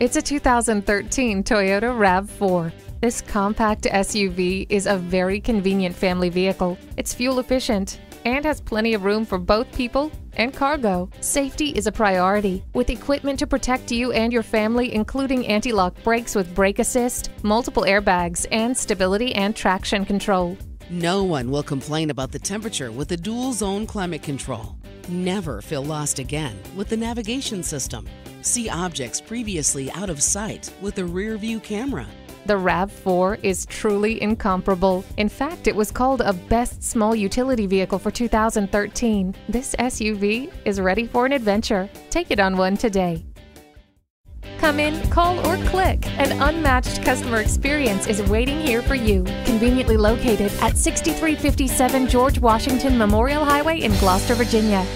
It's a 2013 Toyota RAV4. This compact SUV is a very convenient family vehicle. It's fuel efficient and has plenty of room for both people and cargo. Safety is a priority, with equipment to protect you and your family, including anti lock brakes with brake assist, multiple airbags, and stability and traction control. No one will complain about the temperature with the dual zone climate control. Never feel lost again with the navigation system. See objects previously out of sight with a rear view camera. The RAV4 is truly incomparable. In fact, it was called a Best Small Utility Vehicle for 2013. This SUV is ready for an adventure. Take it on one today. Come in, call, or click. An unmatched customer experience is waiting here for you. Conveniently located at 6357 George Washington Memorial Highway in Gloucester, Virginia.